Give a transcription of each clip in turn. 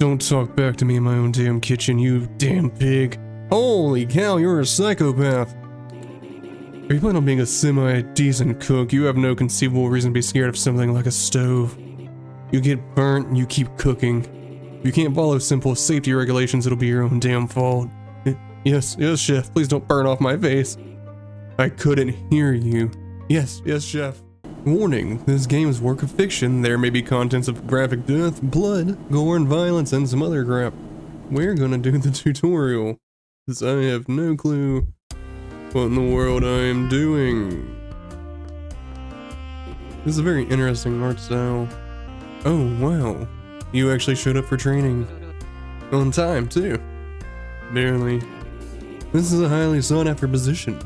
Don't talk back to me in my own damn kitchen, you damn pig. Holy cow, you're a psychopath. Are you planning on being a semi-decent cook? You have no conceivable reason to be scared of something like a stove. You get burnt and you keep cooking. If you can't follow simple safety regulations, it'll be your own damn fault. Yes, yes, chef, please don't burn off my face. I couldn't hear you. Yes, yes, chef. Warning, this game is work of fiction. There may be contents of graphic death, blood, gore, and violence, and some other crap. We're gonna do the tutorial, because I have no clue what in the world I am doing. This is a very interesting art style. Oh, wow. You actually showed up for training. On time, too. Barely. This is a highly sought after position.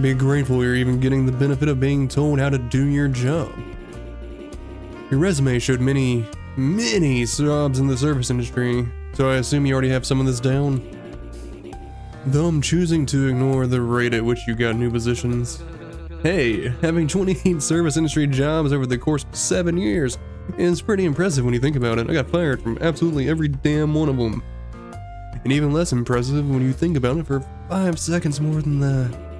Be grateful you're even getting the benefit of being told how to do your job. Your resume showed many, many jobs in the service industry, so I assume you already have some of this down. Though I'm choosing to ignore the rate at which you got new positions. Hey, having 28 service industry jobs over the course of 7 years is pretty impressive when you think about it. I got fired from absolutely every damn one of them. And even less impressive when you think about it for 5 seconds more than that.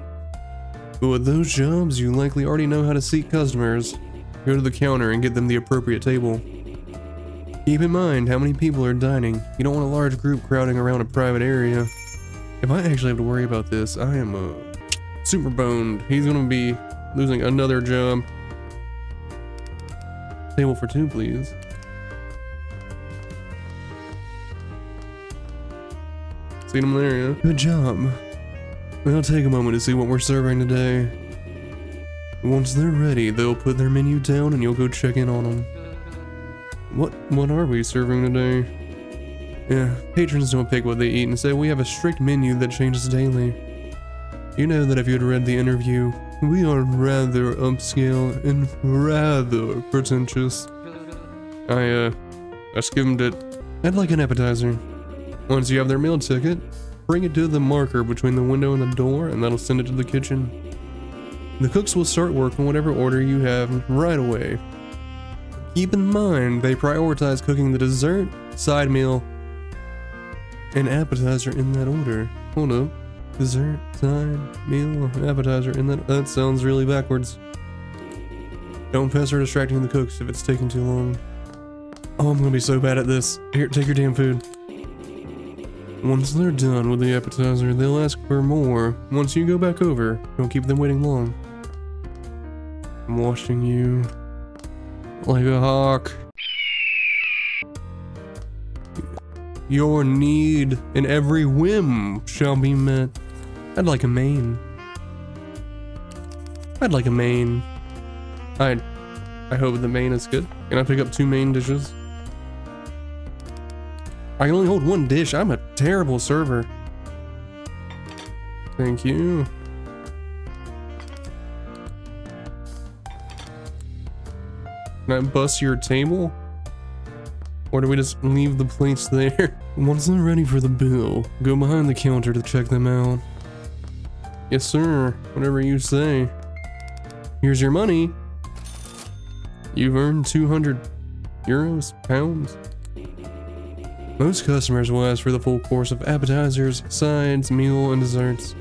But with those jobs, you likely already know how to seek customers. Go to the counter and get them the appropriate table. Keep in mind how many people are dining. You don't want a large group crowding around a private area. If I actually have to worry about this, I am uh, super boned. He's gonna be losing another job. Table for two, please. Seen him there, yeah? Good job. It'll take a moment to see what we're serving today. Once they're ready, they'll put their menu down and you'll go check in on them. What what are we serving today? Yeah, patrons don't pick what they eat and say we have a strict menu that changes daily. You know that if you'd read the interview, we are rather upscale and rather pretentious. I, uh, I skimmed it. I'd like an appetizer. Once you have their meal ticket, bring it to the marker between the window and the door and that'll send it to the kitchen. The cooks will start work on whatever order you have right away. Keep in mind, they prioritize cooking the dessert, side meal, and appetizer in that order. Hold up. Dessert, side, meal, appetizer in that- that sounds really backwards. Don't pester distracting the cooks if it's taking too long. Oh, I'm gonna be so bad at this. Here, take your damn food. Once they're done with the appetizer, they'll ask for more. Once you go back over, don't keep them waiting long. I'm watching you like a hawk. Your need and every whim shall be met. I'd like a main. I'd like a main. I I hope the main is good. Can I pick up two main dishes? I can only hold one dish. I'm a terrible server. Thank you. Can I bust your table? Or do we just leave the plates there? Once they're ready for the bill, go behind the counter to check them out. Yes, sir. Whatever you say. Here's your money. You've earned 200 euros, pounds. Most customers will ask for the full course of appetizers, sides, meal, and desserts.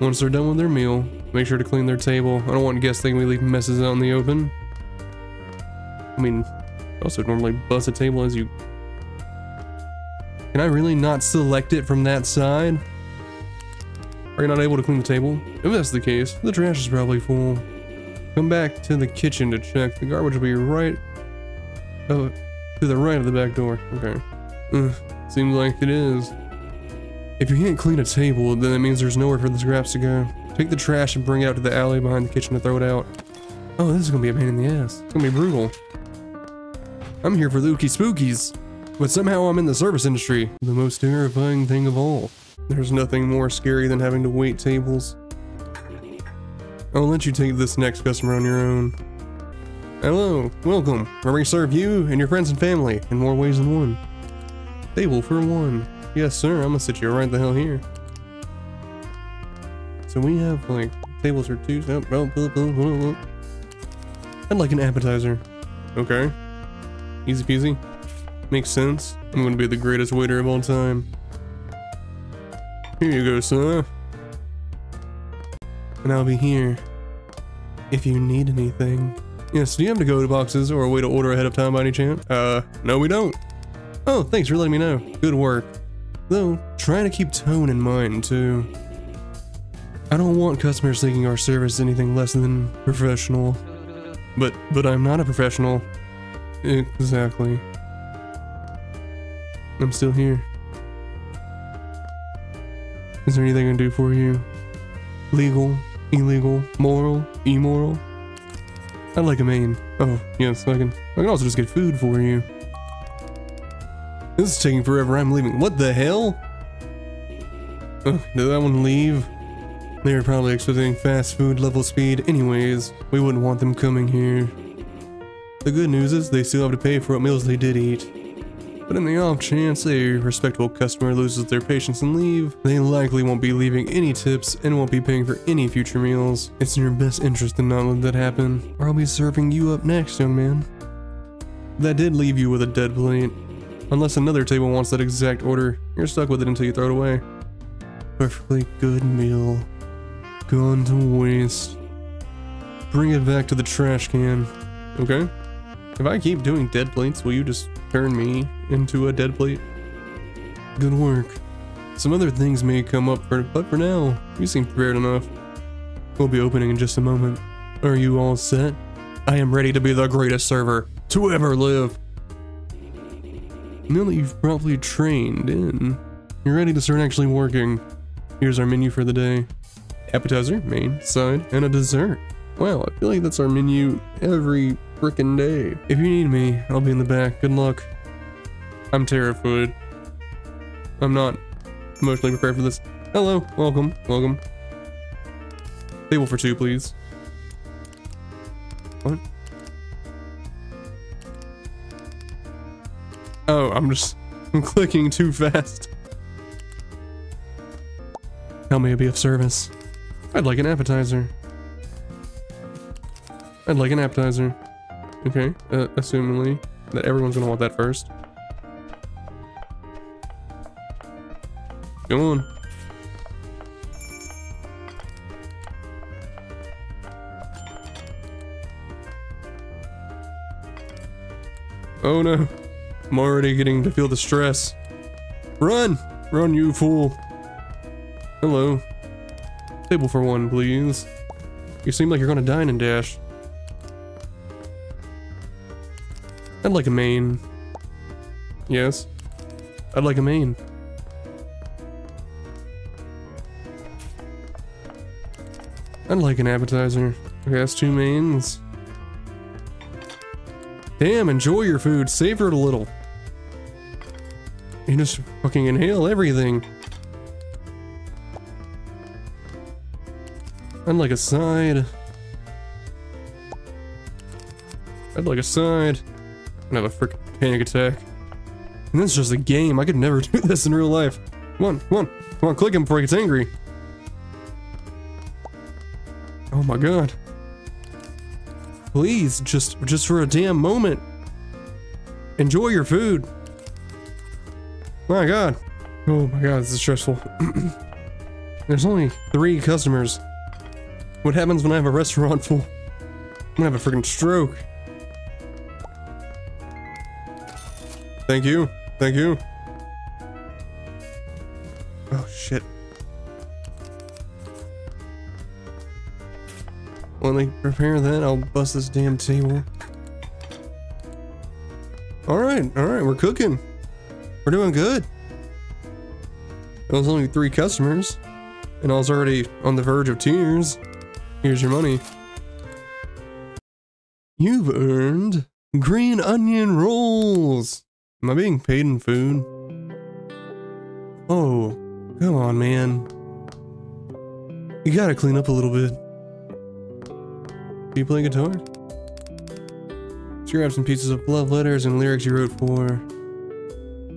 Once they're done with their meal, make sure to clean their table. I don't want guests thinking we leave messes out in the open. I mean, also normally bust a table as you... Can I really not select it from that side? Are you not able to clean the table? If that's the case, the trash is probably full. Come back to the kitchen to check. The garbage will be right... Oh, to the right of the back door. Okay. Seems like it is. If you can't clean a table, then it means there's nowhere for the scraps to go. Take the trash and bring it out to the alley behind the kitchen to throw it out. Oh, this is gonna be a pain in the ass. It's gonna be brutal. I'm here for the ookie spookies, but somehow I'm in the service industry. The most terrifying thing of all. There's nothing more scary than having to wait tables. I'll let you take this next customer on your own. Hello, welcome. Where we serve you and your friends and family in more ways than one. Table for one. Yes, sir, I'm gonna sit you right the hell here. So we have like tables for two. I'd like an appetizer. Okay. Easy peasy. Makes sense. I'm gonna be the greatest waiter of all time. Here you go, sir. And I'll be here. If you need anything. Yes, do you have to-go to boxes or a way to order ahead of time by any chance? Uh, no we don't. Oh, thanks for letting me know. Good work. Though, try to keep tone in mind, too. I don't want customers thinking our service is anything less than professional. But, but I'm not a professional. Exactly. I'm still here. Is there anything I can do for you? Legal, illegal, moral, immoral? I'd like a main. Oh, yes, I can. I can also just get food for you. This is taking forever. I'm leaving. What the hell? Oh, did that one leave? They were probably expecting fast food level speed anyways. We wouldn't want them coming here. The good news is they still have to pay for what meals they did eat. But in the off chance a respectable customer loses their patience and leave, they likely won't be leaving any tips and won't be paying for any future meals. It's in your best interest to not let that happen, or I'll be serving you up next, young man. That did leave you with a dead plate. Unless another table wants that exact order, you're stuck with it until you throw it away. Perfectly good meal. Gone to waste. Bring it back to the trash can. Okay? If I keep doing dead plates, will you just turn me into a dead plate? Good work. Some other things may come up, for, but for now, you seem prepared enough. We'll be opening in just a moment. Are you all set? I am ready to be the greatest server to ever live. Now that you've properly trained in, you're ready to start actually working. Here's our menu for the day. Appetizer, main, side, and a dessert. Wow, I feel like that's our menu every freaking day. If you need me, I'll be in the back. Good luck. I'm terrified. I'm not emotionally prepared for this. Hello, welcome, welcome. Table for two, please. What? I'm just I'm clicking too fast. How may I be of service? I'd like an appetizer. I'd like an appetizer. Okay, uh, assumingly that everyone's gonna want that first. Go on. Oh no. I'm already getting to feel the stress. Run! Run, you fool. Hello. Table for one, please. You seem like you're gonna dine and dash. I'd like a main. Yes. I'd like a main. I'd like an appetizer. Okay, that's two mains. Damn, enjoy your food. Savor it a little. You just fucking inhale everything. I'd like a side. I'd like a side. Gonna have a freaking panic attack. And this is just a game. I could never do this in real life. Come on, come on. Come on, click him before he gets angry. Oh my god. Please, just just for a damn moment. Enjoy your food. My god. Oh my god, this is stressful. There's only three customers. What happens when I have a restaurant full? I'm gonna have a freaking stroke. Thank you. Thank you. Oh, shit. When they prepare that, I'll bust this damn table. Alright, alright, we're cooking. We're doing good. There was only three customers, and I was already on the verge of tears. Here's your money. You've earned green onion rolls. Am I being paid in food? Oh, come on, man. You gotta clean up a little bit. Do you play guitar? Let's grab some pieces of love letters and lyrics you wrote for.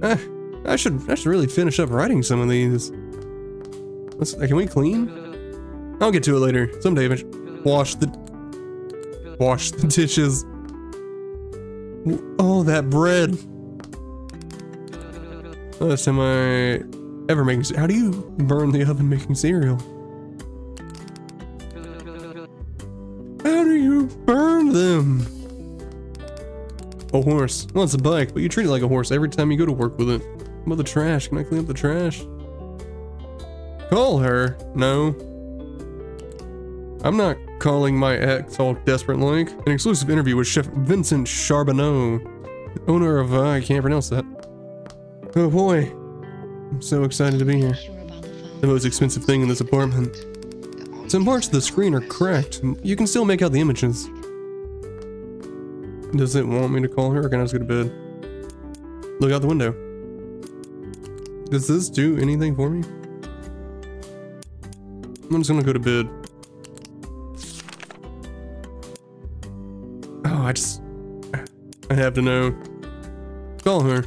Ah, I should I should really finish up writing some of these. Let's, can we clean? I'll get to it later. Someday, wash the wash the dishes. Oh, that bread. Last time I ever making. How do you burn the oven making cereal? A horse. Well, it's a bike, but you treat it like a horse every time you go to work with it. What about the trash? Can I clean up the trash? Call her. No. I'm not calling my ex all desperate like. An exclusive interview with Chef Vincent Charbonneau, owner of, uh, I can't pronounce that. Oh boy. I'm so excited to be here. The most expensive thing in this apartment. Some parts of the screen are cracked. You can still make out the images. Does it want me to call her or can I just go to bed? Look out the window. Does this do anything for me? I'm just gonna go to bed. Oh, I just... I have to know. Call her.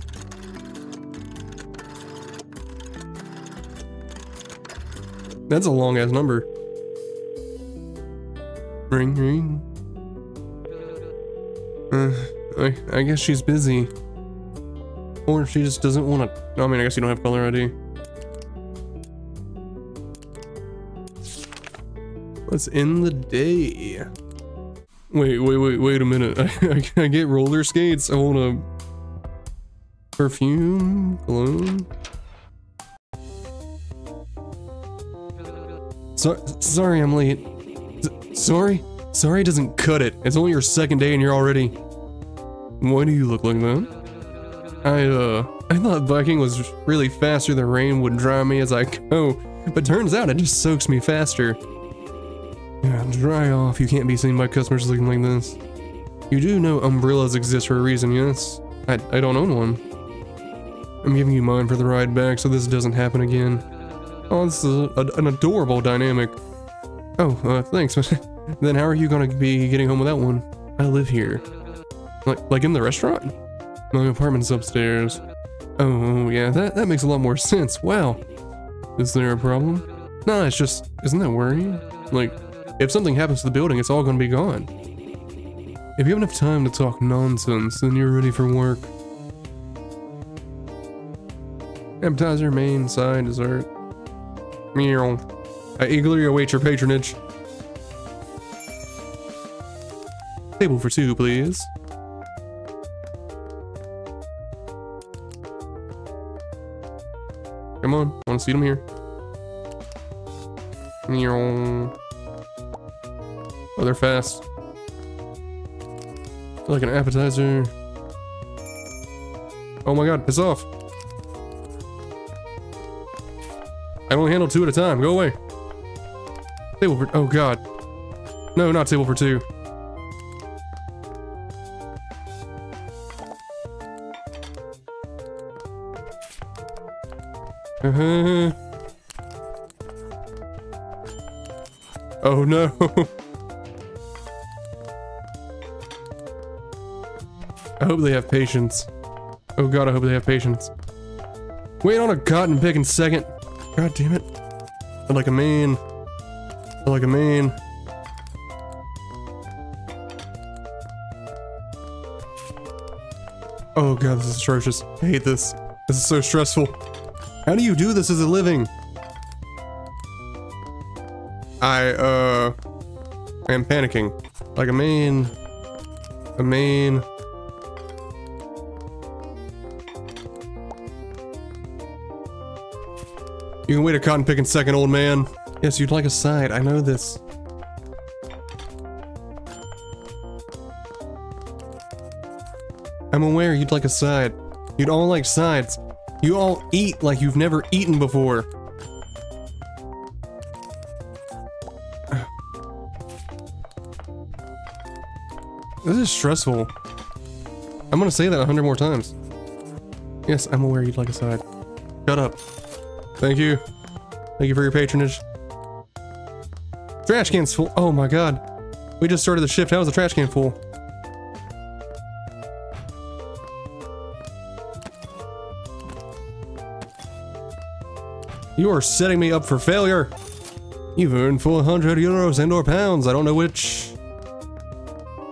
That's a long ass number. Ring, ring. Uh, I, I guess she's busy. Or she just doesn't want to. I mean, I guess you don't have caller ID. Let's end the day. Wait, wait, wait, wait a minute. I, I, I get roller skates. I want a perfume, cologne. So, sorry I'm late. S sorry? Sorry doesn't cut it. It's only your second day and you're already... Why do you look like that? I, uh... I thought biking was really faster than rain would dry me as I go, but turns out it just soaks me faster. Yeah, dry off. You can't be seen by customers looking like this. You do know umbrellas exist for a reason, yes? I, I don't own one. I'm giving you mine for the ride back so this doesn't happen again. Oh, this is a, an adorable dynamic. Oh, uh, thanks. then how are you gonna be getting home without one? I live here. Like, like in the restaurant? My apartment's upstairs. Oh, yeah, that, that makes a lot more sense. Wow. Is there a problem? Nah, it's just, isn't that worrying? Like, if something happens to the building, it's all gonna be gone. If you have enough time to talk nonsense, then you're ready for work. Appetizer, main, side, dessert. Meow. I eagerly await your patronage. Table for two, please. Come on, want to see them here. Oh, they're fast. Like an appetizer. Oh my god, piss off. I only handle two at a time. Go away. Table for... Oh, God. No, not table for two. -huh. Oh, no. I hope they have patience. Oh god, I hope they have patience. Wait on a cotton picking second. God damn it. I like a man. I like a man. Oh god, this is atrocious. I hate this. This is so stressful. How do you do this as a living? I, uh... Am panicking. Like a man. A man. You can wait a cotton picking second, old man. Yes, you'd like a side. I know this. I'm aware you'd like a side. You'd all like sides. You all eat like you've never eaten before. This is stressful. I'm gonna say that a hundred more times. Yes, I'm aware you'd like a side. Shut up. Thank you. Thank you for your patronage. Trash can's full. Oh my god. We just started the shift. How is the trash can full? You are setting me up for failure. You've earned 400 euros and or pounds. I don't know which.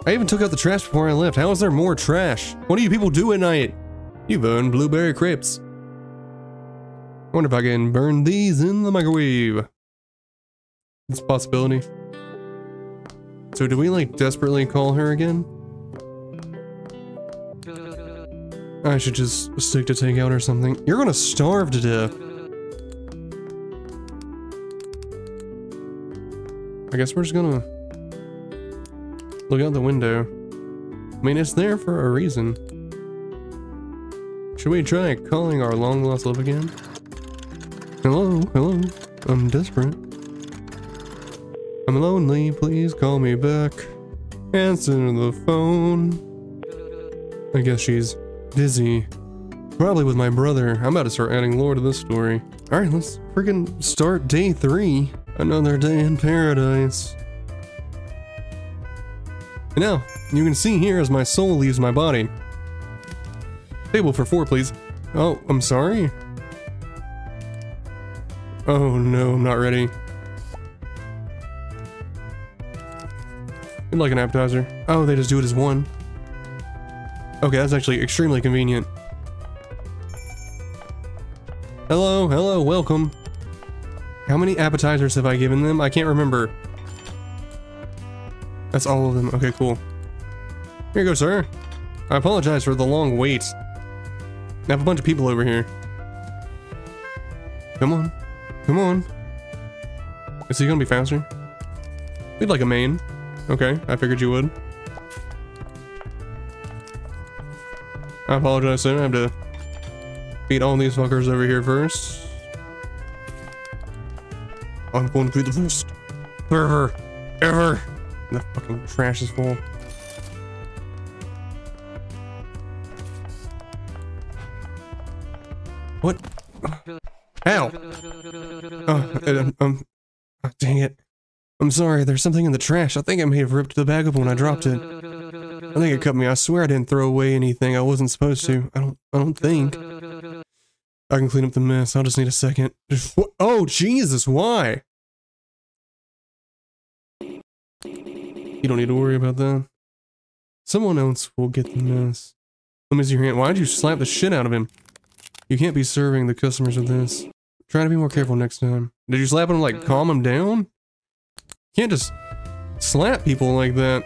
I even took out the trash before I left. How is there more trash? What do you people do at night? You've earned blueberry crepes. I wonder if I can burn these in the microwave. It's a possibility. So do we like desperately call her again? I should just stick to takeout or something. You're gonna starve to death. I guess we're just gonna look out the window. I mean, it's there for a reason. Should we try calling our long lost love again? Hello, hello. I'm desperate. I'm lonely, please call me back. Answer the phone. I guess she's dizzy. Probably with my brother. I'm about to start adding lore to this story. Alright, let's freaking start day three. Another day in paradise. And now, you can see here as my soul leaves my body. Table for four, please. Oh, I'm sorry? Oh no, I'm not ready. I'd like an appetizer. Oh, they just do it as one. Okay, that's actually extremely convenient. Hello, hello, welcome. How many appetizers have I given them? I can't remember. That's all of them. Okay, cool. Here you go, sir. I apologize for the long wait. I have a bunch of people over here. Come on. Come on. Is he gonna be faster? We'd like a main. Okay, I figured you would. I apologize, sir. I have to beat all these fuckers over here first. I'm going to be the first. Ever. Ever. The fucking trash is full. What? How? Oh, um, um, oh, dang it. I'm sorry, there's something in the trash. I think I may have ripped the bag up when I dropped it. I think it cut me. I swear I didn't throw away anything I wasn't supposed to. I don't I don't think. I can clean up the mess. I'll just need a second. Oh, Jesus, why? You don't need to worry about that. Someone else will get the mess. Let me see your hand. Why'd you slap the shit out of him? You can't be serving the customers with this. Try to be more careful next time. Did you slap him like calm him down? You can't just slap people like that.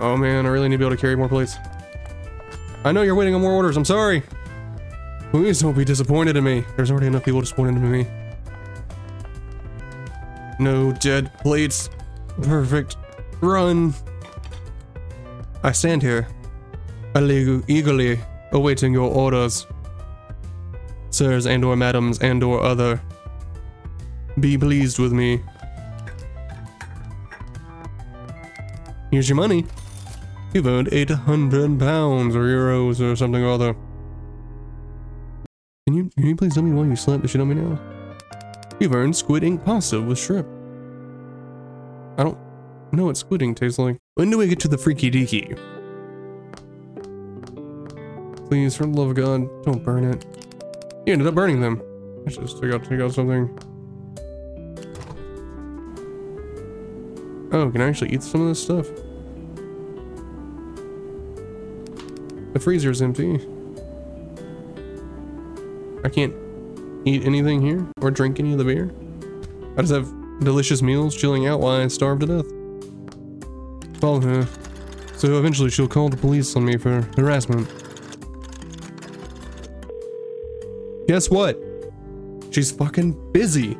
Oh man, I really need to be able to carry more plates. I know you're waiting on more orders, I'm sorry. Please don't be disappointed in me. There's already enough people disappointed in me. No dead plates. Perfect. Run. I stand here, eagerly awaiting your orders. Sirs and or madams and or other. Be pleased with me. Here's your money. You've earned 800 pounds or euros or something or other. Can you, can you please tell me why you slapped the shit on me now? You've earned squid ink pasta with shrimp. I don't ink tastes like. When do we get to the freaky deaky? Please, for the love of God, don't burn it. You ended up burning them. I just out, take out something. Oh, can I actually eat some of this stuff? The freezer is empty. I can't eat anything here or drink any of the beer. I just have delicious meals chilling out while I starve to death. Follow her. So eventually she'll call the police on me for harassment. Guess what? She's fucking busy.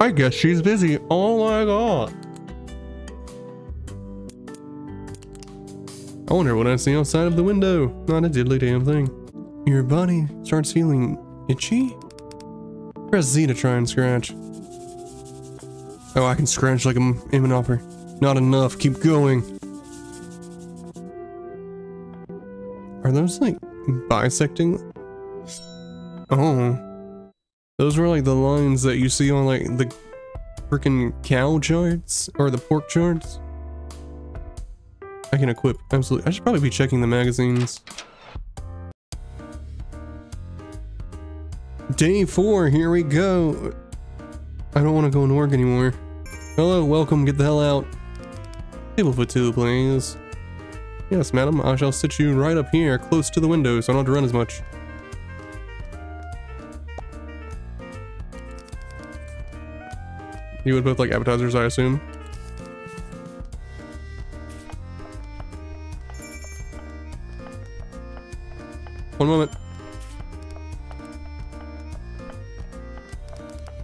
I guess she's busy. Oh my god. I wonder what I see outside of the window. Not a diddly damn thing. Your body starts feeling itchy? Press Z to try and scratch. Oh, I can scratch like I'm aiming off her. Not enough. Keep going. Are those like bisecting? Oh. Those were like the lines that you see on like the freaking cow charts or the pork charts. I can equip, absolutely. I should probably be checking the magazines. Day four, here we go. I don't want to go into work anymore. Hello, welcome, get the hell out. Table for two, please. Yes, madam, I shall sit you right up here, close to the window, so I don't have to run as much. You would both like appetizers, I assume? One moment.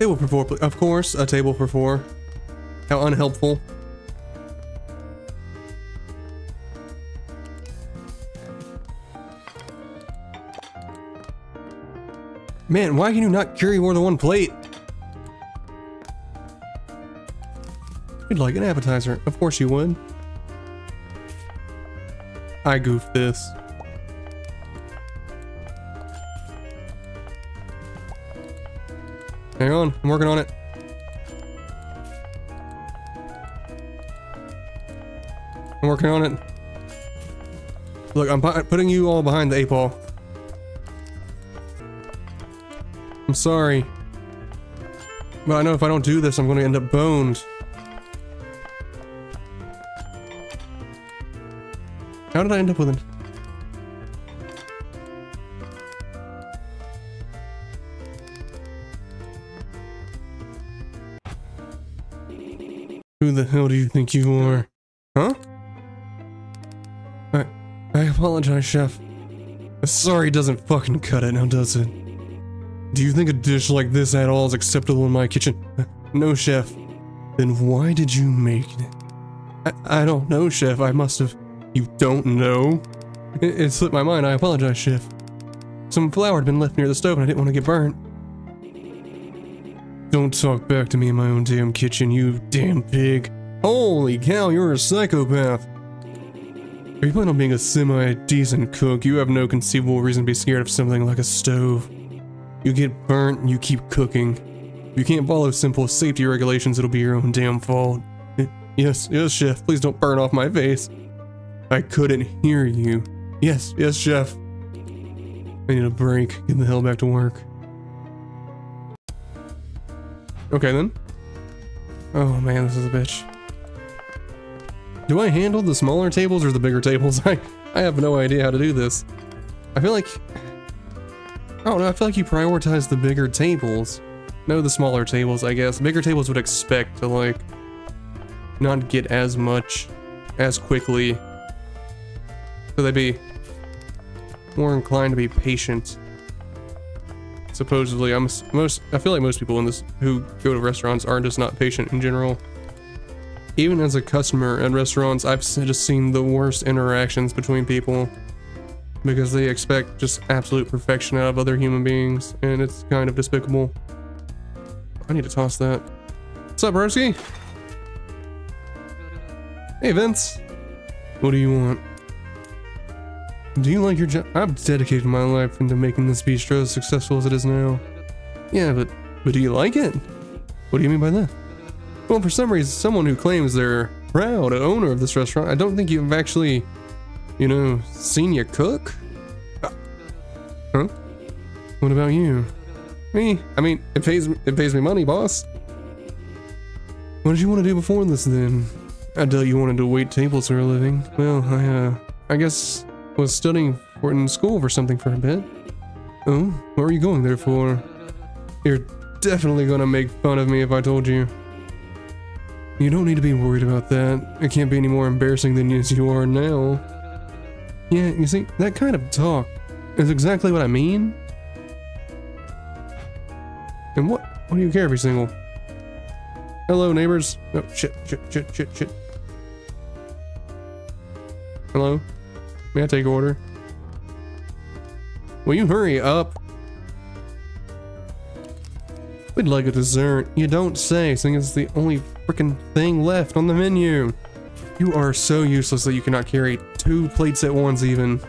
Table for four, please. Of course, a table for four. How unhelpful. Man, why can you not carry more than one plate? You'd like an appetizer. Of course you would. I goofed this. Hang on, I'm working on it. I'm working on it. Look, I'm putting you all behind the eight ball. I'm sorry. But I know if I don't do this, I'm going to end up boned. How did I end up with an... Who the hell do you think you are? Apologize, chef. Sorry doesn't fucking cut it, now does it? Do you think a dish like this at all is acceptable in my kitchen? No, chef. Then why did you make it? I, I don't know, chef. I must have... You don't know? It, it slipped my mind. I apologize, chef. Some flour had been left near the stove and I didn't want to get burnt. Don't talk back to me in my own damn kitchen, you damn pig. Holy cow, you're a psychopath. Are you planning on being a semi-decent cook? You have no conceivable reason to be scared of something like a stove. You get burnt and you keep cooking. If you can't follow simple safety regulations, it'll be your own damn fault. Yes, yes, chef, please don't burn off my face. I couldn't hear you. Yes, yes, chef. I need a break. Get the hell back to work. Okay then. Oh man, this is a bitch. Do I handle the smaller tables or the bigger tables? I, I have no idea how to do this. I feel like... I don't know, I feel like you prioritize the bigger tables. No, the smaller tables, I guess. Bigger tables would expect to, like, not get as much as quickly. So they'd be more inclined to be patient supposedly I'm most I feel like most people in this who go to restaurants are just not patient in general. Even as a customer at restaurants, I've just seen the worst interactions between people because they expect just absolute perfection out of other human beings and it's kind of despicable. I need to toss that. What's up, Broski? Hey, Vince. What do you want? Do you like your job? I've dedicated my life into making this bistro as successful as it is now. Yeah, but, but do you like it? What do you mean by that? Well, for some reason, someone who claims they're proud owner of this restaurant, I don't think you've actually, you know, seen your cook. Uh, huh? What about you? Me? I mean, it pays it pays me money, boss. What did you want to do before this then? I doubt you wanted to wait tables for a living. Well, I uh, I guess was studying for in school for something for a bit. Oh, what are you going there for? You're definitely gonna make fun of me if I told you. You don't need to be worried about that. It can't be any more embarrassing than as you are now. Yeah, you see, that kind of talk is exactly what I mean. And what, what do you care if you're single? Hello, neighbors. Oh, shit, shit, shit, shit, shit. Hello? May I take order? Will you hurry up? We'd like a dessert. You don't say, seeing it's the only freaking thing left on the menu. You are so useless that you cannot carry two plates at once even.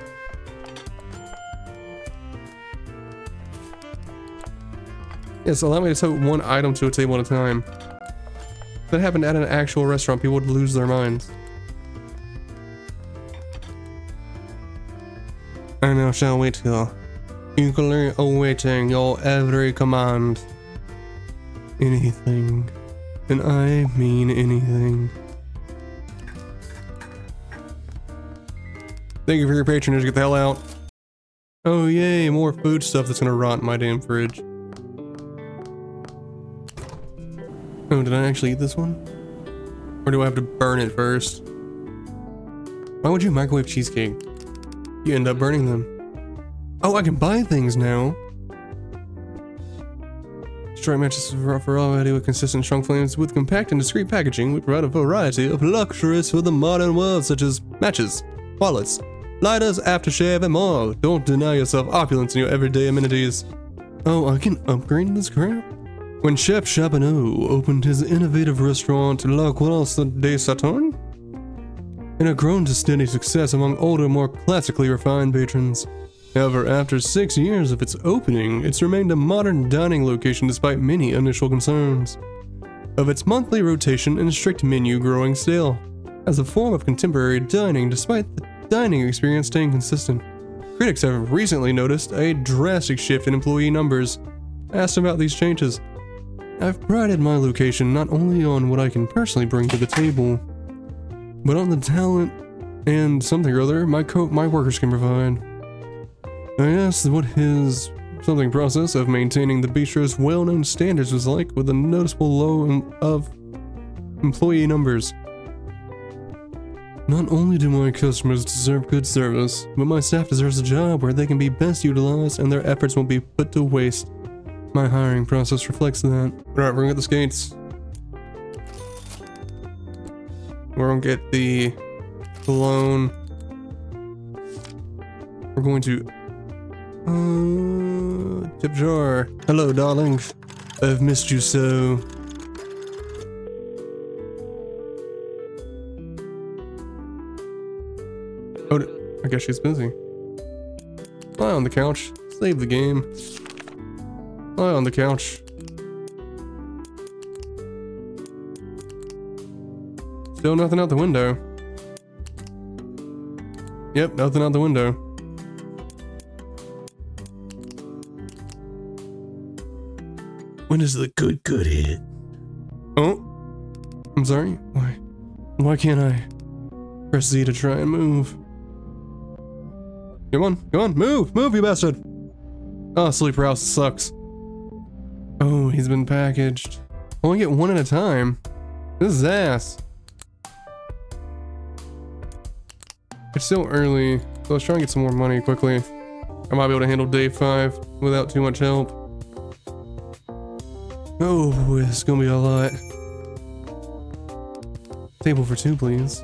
Yes, allow me to tote one item to a table at a time. If that happened at an actual restaurant, people would lose their minds. I now shall wait here, eagerly awaiting your every command. Anything. And I mean anything. Thank you for your patronage. Get the hell out. Oh yay, more food stuff that's gonna rot in my damn fridge. Oh, did I actually eat this one? Or do I have to burn it first? Why would you microwave cheesecake? You end up burning them. Oh, I can buy things now. Strike matches for variety with consistent strong flames with compact and discreet packaging. We provide a variety of luxuries for the modern world, such as matches, wallets, lighters, aftershave, and more. Don't deny yourself opulence in your everyday amenities. Oh, I can upgrade this crap? When Chef Charbonneau opened his innovative restaurant La Croix de Saturne, it had grown to steady success among older, more classically refined patrons. However, after six years of its opening, it's remained a modern dining location despite many initial concerns of its monthly rotation and strict menu growing stale. As a form of contemporary dining, despite the dining experience staying consistent, critics have recently noticed a drastic shift in employee numbers. Asked about these changes, I've prided my location not only on what I can personally bring to the table, but on the talent and something or other my co my workers can provide. Uh, I asked what his something process of maintaining the bistro's well-known standards was like with a noticeable low of employee numbers. Not only do my customers deserve good service, but my staff deserves a job where they can be best utilized and their efforts won't be put to waste. My hiring process reflects that. Alright, we're gonna get the skates. We're gonna get the cologne. We're going to uh, tip jar. Hello, darlings. I've missed you so. Oh, I guess she's busy. Lie on the couch. Save the game. Lie on the couch. Still nothing out the window. Yep, nothing out the window. When does the good good hit? Oh, I'm sorry. Why? Why can't I press Z to try and move? Come on, come on, move, move, you bastard! Oh, sleeper house sucks. Oh, he's been packaged. Only get one at a time. This is ass. It's still early, so let's try and get some more money quickly. I might be able to handle day five without too much help. Oh, boy, it's gonna be a lot. Table for two, please.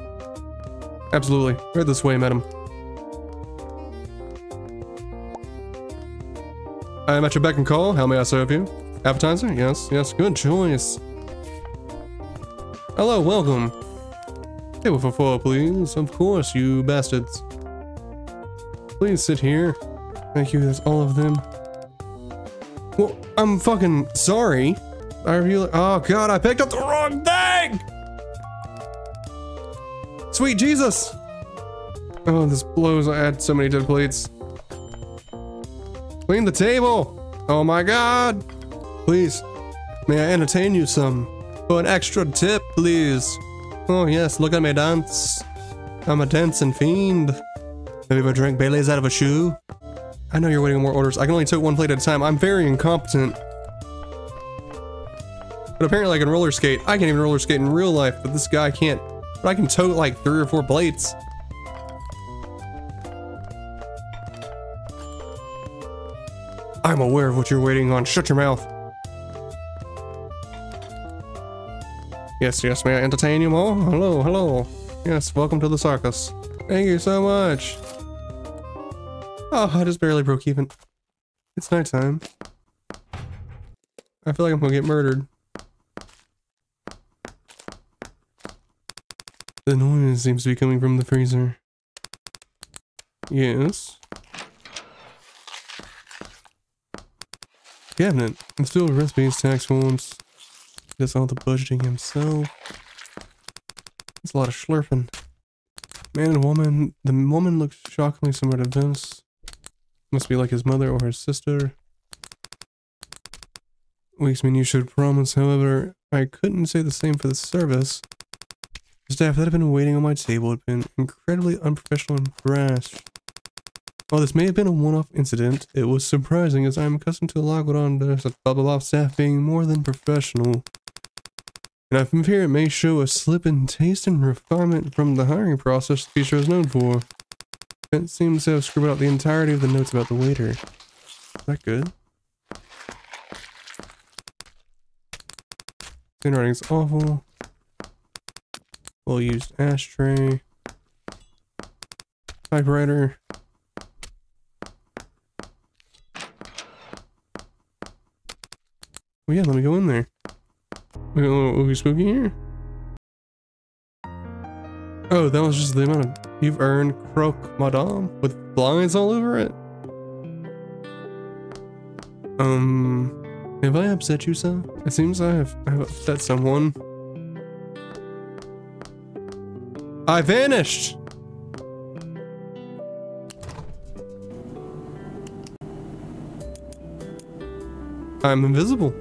Absolutely. Right this way, madam. I'm at your beck and call. How may I serve you? Appetizer? Yes, yes. Good choice. Hello, welcome. Table for four, please. Of course, you bastards. Please sit here. Thank you, that's all of them. Well, I'm fucking sorry. I really- Oh god, I picked up the wrong thing! Sweet Jesus! Oh, this blows. I had so many dead plates. Clean the table! Oh my god! Please, may I entertain you some? For an extra tip, please. Oh yes, look at me dance. I'm a dancing fiend. Have you ever drank Bailey's out of a shoe? I know you're waiting on more orders. I can only take one plate at a time. I'm very incompetent. But apparently I can roller skate. I can't even roller skate in real life, but this guy can't. But I can tote like three or four plates. I'm aware of what you're waiting on. Shut your mouth. Yes, yes, may I entertain you more? Hello, hello. Yes, welcome to the circus. Thank you so much. Oh, I just barely broke even. It's nighttime. I feel like I'm gonna get murdered. The noise seems to be coming from the freezer. Yes. Cabinet. It's filled with recipes, tax forms. Does all the budgeting himself. It's a lot of slurping. Man and woman. The woman looks shockingly similar to Vince. Must be like his mother or his sister. Week's you should promise, however, I couldn't say the same for the service. Staff that had been waiting on my table had been incredibly unprofessional and brash. While this may have been a one-off incident, it was surprising as I am accustomed to blah blah staff being more than professional. And I fear it may show a slip in taste and refinement from the hiring process the bistro is known for. It seems to have scribbled out the entirety of the notes about the waiter. Is that good? Handwriting's awful. Well used ashtray. Typewriter. Well, yeah, let me go in there. We got a little oogie spooky here. Oh, that was just the amount of you've earned croque madame with blinds all over it. Um, have I upset you, sir? It seems I have, I have upset someone. I vanished! I'm invisible.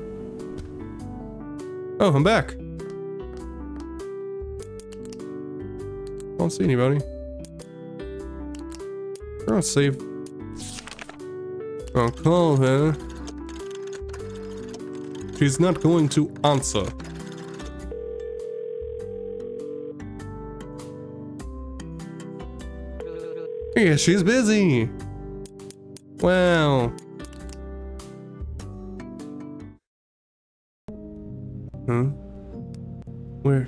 Oh, I'm back. I don't see anybody. I don't save. I'll call her. She's not going to answer. Yeah, she's busy. Wow. Huh? Where?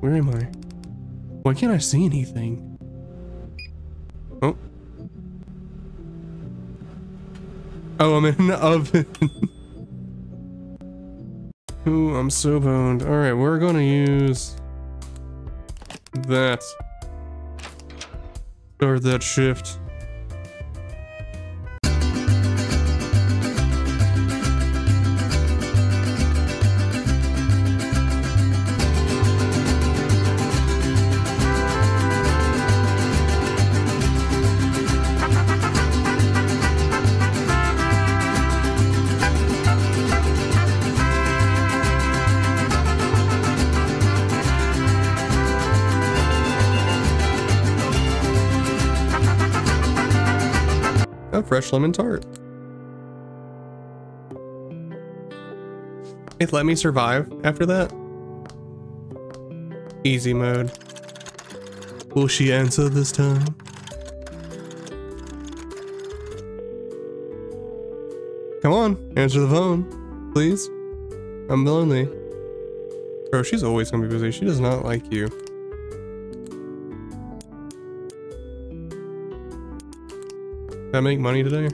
Where am I? Why can't I see anything? Oh, I'm in an oven. Ooh, I'm so boned. Alright, we're gonna use that. Start that shift. Fresh lemon tart. It let me survive after that. Easy mode. Will she answer this time? Come on, answer the phone, please. I'm lonely. Bro, she's always gonna be busy. She does not like you. Did I make money today?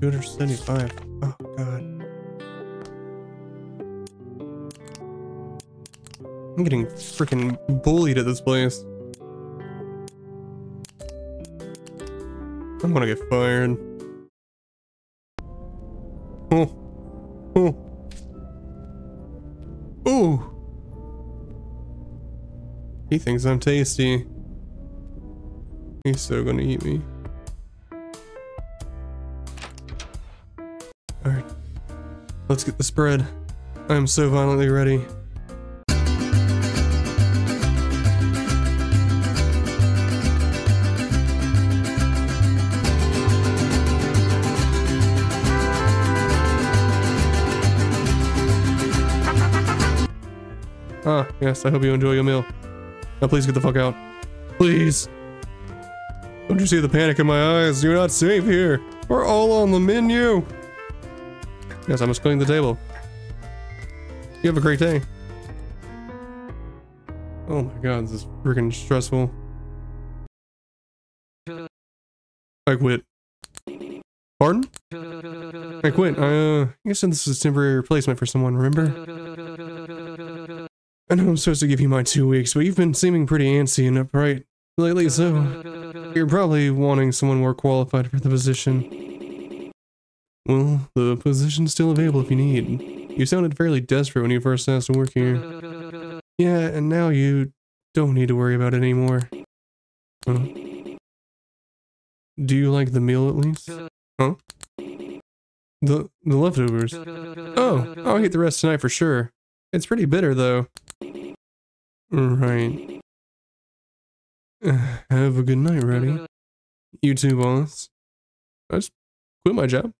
275. Oh god. I'm getting freaking bullied at this place. I'm gonna get fired. Oh. Oh. Oh. He thinks I'm tasty. He's so gonna eat me. Let's get the spread. I am so violently ready. Ah, yes, I hope you enjoy your meal. Now please get the fuck out. Please. Don't you see the panic in my eyes? You're not safe here. We're all on the menu. Yes, I must clean the table. You have a great day. Oh my god, this is freaking stressful. I quit. Pardon? I quit. I, uh, you said this is a temporary replacement for someone, remember? I know I'm supposed to give you my two weeks, but you've been seeming pretty antsy and upright lately, so you're probably wanting someone more qualified for the position. Well, the position's still available if you need. You sounded fairly desperate when you first asked to work here. Yeah, and now you don't need to worry about it anymore. Huh? Do you like the meal at least? Huh? The the leftovers. Oh, I'll eat the rest tonight for sure. It's pretty bitter though. Right. Have a good night, Rody. You too, boss. I just quit my job.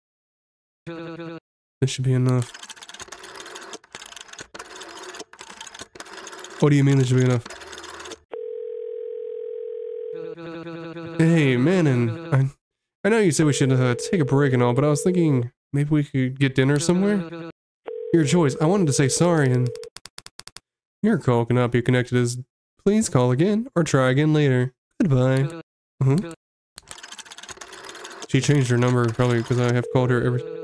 This should be enough. What do you mean that should be enough? Hey, Manon, I, I know you said we should uh, take a break and all, but I was thinking maybe we could get dinner somewhere? Your choice. I wanted to say sorry and... Your call cannot be connected as... Please call again or try again later. Goodbye. Uh -huh. She changed her number probably because I have called her every...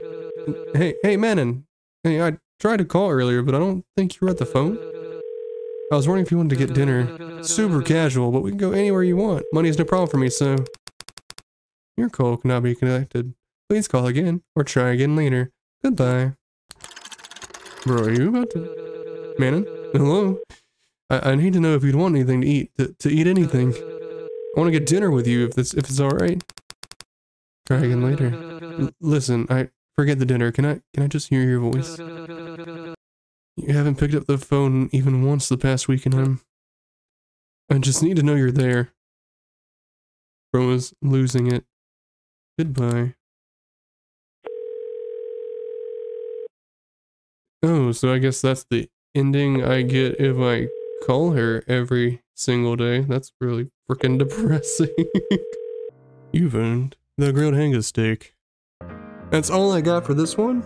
Hey, hey, Manon. Hey, I tried to call earlier, but I don't think you were at the phone. I was wondering if you wanted to get dinner. Super casual, but we can go anywhere you want. Money's no problem for me, so... Your call cannot be connected. Please call again, or try again later. Goodbye. Bro, are you about to... Manon? Hello? I, I need to know if you'd want anything to eat. To, to eat anything. I want to get dinner with you if this if it's alright. Try again later. L listen, I... Forget the dinner. Can I can I just hear your voice? You haven't picked up the phone even once the past week and I'm... I just need to know you're there. Bro is losing it. Goodbye. Oh, so I guess that's the ending I get if I call her every single day. That's really freaking depressing. You've earned the grilled hanger steak. That's all I got for this one.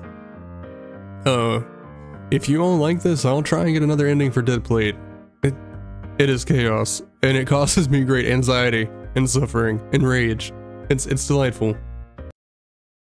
Uh, if you all like this, I'll try and get another ending for Dead Plate. It, it is chaos, and it causes me great anxiety and suffering and rage. It's, it's delightful.